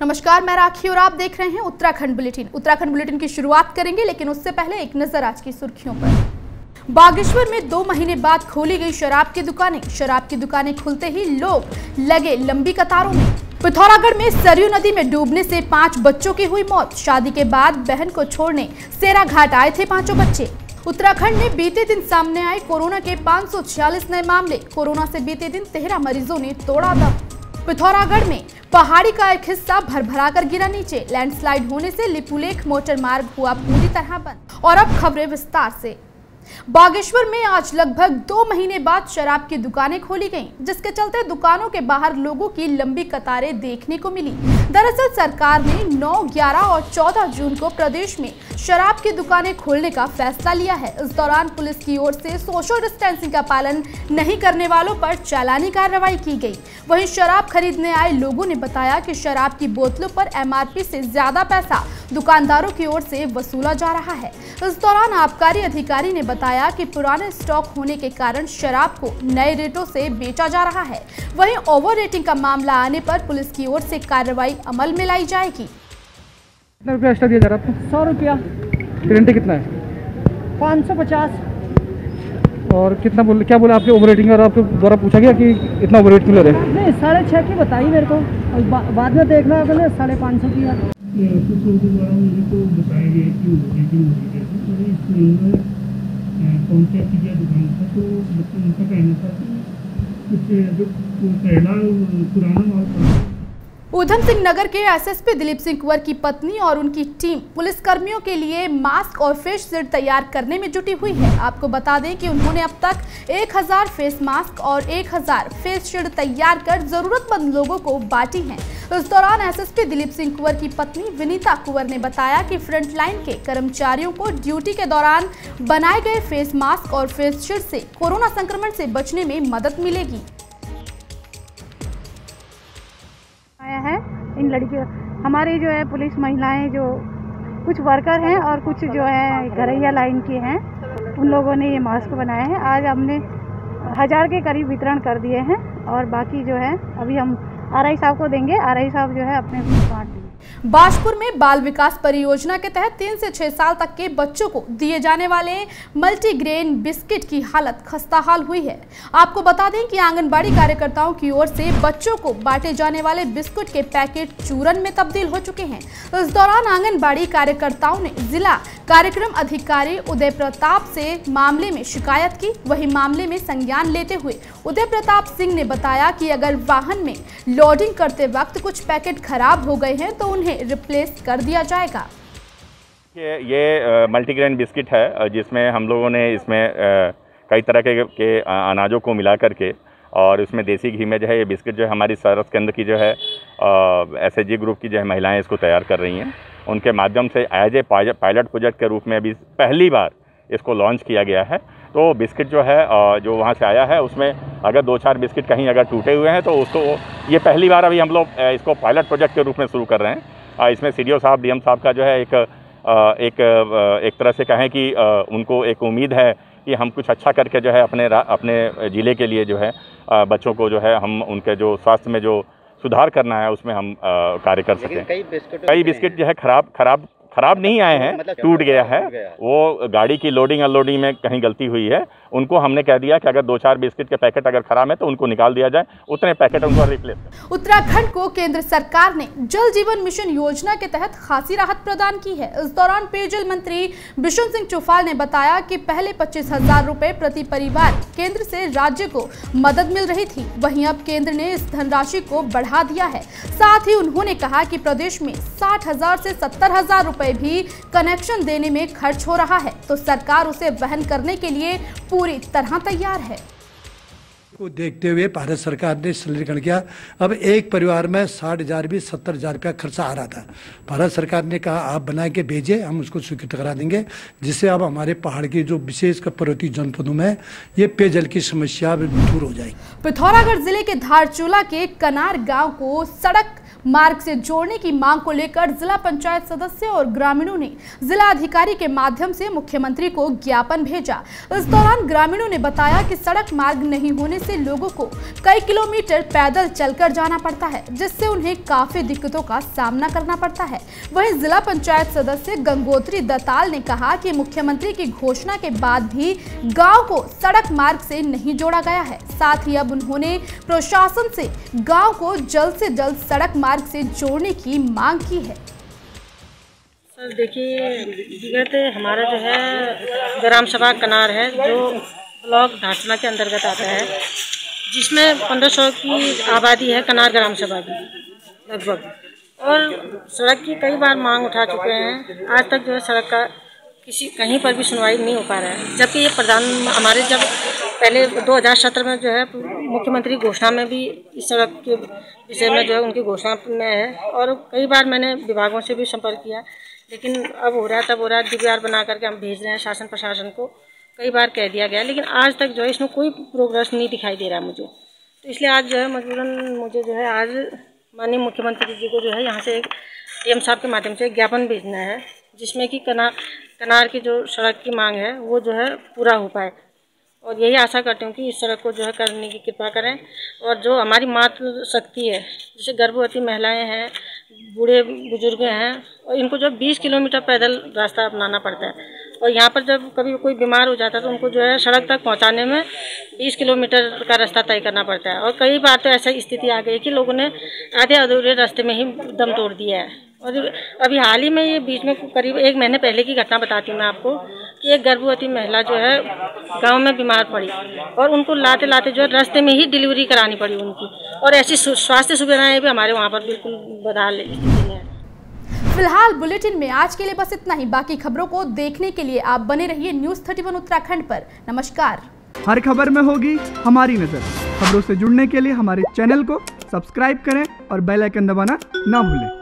नमस्कार, मैं राखी और आप देख रहे हैं उत्तराखंड बुलेटिन। उत्तराखंड बुलेटिन की शुरुआत करेंगे, लेकिन उससे पहले एक नज़र आज की सुर्खियों पर। बागेश्वर में दो महीने बाद खोली गई शराब की दुकानें। शराब की दुकानें खुलते ही लोग लगे लंबी कतारों में। पिथौरागढ़ में सरयू नदी में डूबने से पाँच बच्चों की हुई मौत। शादी के बाद बहन को छोड़ने सेरा घाट आए थे पाँचों बच्चे। उत्तराखंड में बीते दिन सामने आए कोरोना के 546 नए मामले। कोरोना से बीते दिन तेरह मरीजों ने तोड़ा दम। पिथौरागढ़ में पहाड़ी का एक हिस्सा भरभरा कर गिरा नीचे। लैंडस्लाइड होने से लिपुलेख मोटर मार्ग हुआ पूरी तरह बंद। और अब खबरें विस्तार से। बागेश्वर में आज लगभग दो महीने बाद शराब की दुकानें खोली गईं, जिसके चलते दुकानों के बाहर लोगों की लंबी कतारें देखने को मिली। दरअसल सरकार ने 9, 11 और 14 जून को प्रदेश में शराब की दुकानें खोलने का फैसला लिया है। इस दौरान पुलिस की ओर से सोशल डिस्टेंसिंग का पालन नहीं करने वालों पर चालानी कार्रवाई की गई। वहीं शराब खरीदने आए लोगों ने बताया कि शराब की बोतलों पर एमआरपी से ज़्यादा पैसा दुकानदारों की ओर से वसूला जा रहा है। इस दौरान आबकारी अधिकारी ने बताया कि पुराने स्टॉक होने के कारण शराब को नए रेटों से बेचा जा रहा है। वहीं ओवर रेटिंग का मामला आने पर पुलिस की ओर से कार्रवाई अमल में लाई जाएगी। कितना रुपया एक्स्ट्रा दिया जा रहा है आपको सौ रुपया। गारंटी कितना है? पाँच सौ पचास। और कितना बोल क्या बोला आपके ओवर रेटिंग और आपके द्वारा पूछा गया कि इतना ओवर रेट क्यों ले रहे हैं? नहीं साढ़े छः की बताई मेरे को। और बा, बाद में देखना अगले साढ़े पाँच सौ किया कुछ द्वारा मुझे तो बताया गया कि हो गई है तो इसमें उन्होंने कॉन्टैक्ट किया दुकान का तो मतलब उनका कहना था कि कुछ, जो पहला, पुराना था ऊधम सिंह नगर के एसएसपी दिलीप सिंह कुंवर की पत्नी और उनकी टीम पुलिस कर्मियों के लिए मास्क और फेस शील्ड तैयार करने में जुटी हुई है। आपको बता दें कि उन्होंने अब तक 1000 फेस मास्क और 1000 फेस शील्ड तैयार कर जरूरतमंद लोगों को बांटी हैं। इस दौरान एसएसपी दिलीप सिंह कुंवर की पत्नी विनीता कुंवर ने बताया कि फ्रंट लाइन के कर्मचारियों को ड्यूटी के दौरान बनाए गए फेस मास्क और फेस शील्ड से कोरोना संक्रमण से बचने में मदद मिलेगी। इन लड़कियों हमारे जो है पुलिस महिलाएँ जो कुछ वर्कर हैं और कुछ जो है घरैया लाइन के हैं, उन लोगों ने ये मास्क बनाए हैं। आज हमने हज़ार के करीब वितरण कर दिए हैं और बाकी जो है अभी हम आरआई साहब को देंगे। आरआई साहब जो है अपने बांट बाजपुर में बाल विकास परियोजना के तहत तीन से छह साल तक के बच्चों को दिए जाने वाले मल्टीग्रेन बिस्किट की हालत खस्ताहाल हुई है। आपको बता दें कि आंगनबाड़ी कार्यकर्ताओं की ओर से बच्चों को बांटे जाने वाले बिस्कुट के पैकेट चूरन में तब्दील हो चुके हैं। इस दौरान आंगनबाड़ी कार्यकर्ताओं ने जिला कार्यक्रम अधिकारी उदय प्रताप से मामले में शिकायत की वही मामले में संज्ञान लेते हुए उदय प्रताप सिंह ने बताया कि अगर वाहन में लोडिंग करते वक्त कुछ पैकेट खराब हो गए हैं तो उन्हें रिप्लेस कर दिया जाएगा। ये ये मल्टीग्रेन बिस्किट है जिसमें हम लोगों ने इसमें कई तरह के, के अनाजों को मिला करके और इसमें देसी घी में जो है ये बिस्किट जो है हमारी सरस केंद्र की जो है एस ग्रुप की जो है महिलाएँ इसको तैयार कर रही हैं। उनके माध्यम से एज ए पायलट प्रोजेक्ट के रूप में अभी पहली बार इसको लॉन्च किया गया है। तो बिस्किट जो है जो वहाँ से आया है, उसमें अगर दो चार बिस्किट कहीं अगर टूटे हुए हैं तो उसको ये पहली बार अभी हम लोग इसको पायलट प्रोजेक्ट के रूप में शुरू कर रहे हैं। इसमें सी साहब, डीएम साहब का जो है एक एक एक तरह से कहें कि उनको एक उम्मीद है कि हम कुछ अच्छा करके जो है अपने अपने ज़िले के लिए जो है बच्चों को जो है हम उनके जो स्वास्थ्य में जो सुधार करना है उसमें हम कार्य कर सकें। कई बिस्कुट कई बिस्किट जो है खराब खराब खराब नहीं आए हैं मतलब टूट गया है। वो गाड़ी की लोडिंग अनलोडिंग में कहीं गलती हुई है। उनको हमने कह दिया कि अगर दो चार बिस्किट के पैकेट अगर खराब है तो उनको निकाल दिया जाए। उतने पैकेट उनको रिप्लेस उत्तराखंड को केंद्र सरकार ने जल जीवन मिशन योजना के तहत खासी राहत प्रदान की है। इस दौरान पेयजल मंत्री बिशन सिंह चौफाल ने बताया कि पहले पच्चीस हज़ार रूपए प्रति परिवार केंद्र से राज्य को मदद मिल रही थी। वहीं अब केंद्र ने इस धनराशि को बढ़ा दिया है। साथ ही उन्होंने कहा कि प्रदेश में साठ हज़ार से सत्तर हज़ार रुपए भी कनेक्शन देने में खर्च हो रहा है। तो सरकार उसे वहन करने के लिए पूरी तरह तैयार है। को देखते हुए भारत सरकार ने सरलीकरण किया। अब एक परिवार में साठ हज़ार भी सत्तर हज़ार रुपया खर्चा आ रहा था। भारत सरकार ने कहा आप बना के भेजिए हम उसको स्वीकृत करा देंगे जिससे अब हमारे पहाड़ के जो विशेष पर्वतीय जनपदों में ये पेयजल की समस्या दूर हो जाएगी। पिथौरागढ़ ज़िले के धारचूला के कनार गाँव को सड़क मार्ग से जोड़ने की मांग को लेकर जिला पंचायत सदस्य और ग्रामीणों ने जिला अधिकारी के माध्यम से मुख्यमंत्री को ज्ञापन भेजा। इस दौरान ग्रामीणों ने बताया कि सड़क मार्ग नहीं होने से लोगों को कई किलोमीटर पैदल चलकर जाना पड़ता है, जिससे उन्हें काफ़ी दिक्कतों का सामना करना पड़ता है। वहीं जिला पंचायत सदस्य गंगोत्री दताल ने कहा कि मुख्यमंत्री की घोषणा के बाद भी गाँव को सड़क मार्ग से नहीं जोड़ा गया है। साथ ही अब उन्होंने प्रशासन से गाँव को जल्द से जल्द सड़क मार्ग से जोड़ने की मांग की है। सर, देखिए हमारा जो है ग्राम सभा कनार है, जो ब्लॉक ढांचना के अंतर्गत आता है, जिसमें पंद्रह सौ की आबादी है कनार ग्राम सभा की, लगभग। और सड़क की कई बार मांग उठा चुके हैं। आज तक जो है सड़क का किसी कहीं पर भी सुनवाई नहीं हो पा रहा है। जबकि ये प्रधान हमारे जब पहले 2017 में जो है, मुख्यमंत्री घोषणा में भी इस सड़क के विषय में जो है, उनकी घोषणा में है। और कई बार मैंने विभागों से भी संपर्क किया, लेकिन अब हो रहा है, तब हो रहा है डी बना करके हम भेज रहे हैं शासन प्रशासन को। कई बार कह दिया गया, लेकिन आज तक जो है, इसमें कोई प्रोग्रेस नहीं दिखाई दे रहा मुझे। तो इसलिए आज जो है, मजबूरन मुझे जो है, आज माननीय मुख्यमंत्री जी को जो है, यहाँ से एक डी साहब के माध्यम से ज्ञापन भेजना है। जिसमें कि कनार कनार की जो सड़क की मांग है, वो जो है पूरा हो पाए। और यही आशा करती हूँ कि इस सड़क को जो है करने की कृपा करें। और जो हमारी मातृ शक्ति है, जैसे गर्भवती महिलाएँ हैं, बूढ़े बुज़ुर्ग हैं, और इनको जो 20 किलोमीटर पैदल रास्ता अपनाना पड़ता है। और यहाँ पर जब कभी कोई बीमार हो जाता है तो उनको जो है सड़क तक पहुँचाने में 20 किलोमीटर का रास्ता तय करना पड़ता है। और कई बार तो ऐसी स्थिति आ गई कि लोगों ने आधे अधूरे रास्ते में ही दम तोड़ दिया है। और अभी हाल ही में ये बीच में करीब एक महीने पहले की घटना बताती हूँ मैं आपको कि एक गर्भवती महिला जो है गाँव में बीमार पड़ी और उनको लाते लाते जो है रास्ते में ही डिलीवरी करानी पड़ी उनकी। और ऐसी स्वास्थ्य सुविधाएँ भी हमारे वहाँ पर बिल्कुल बदहाल स्थिति है। फ़िलहाल बुलेटिन में आज के लिए बस इतना ही। बाकी खबरों को देखने के लिए आप बने रहिए न्यूज़ 31 उत्तराखंड पर। नमस्कार। हर खबर में होगी हमारी नज़र। खबरों से जुड़ने के लिए हमारे चैनल को सब्सक्राइब करें और बेल आइकन दबाना ना भूलें।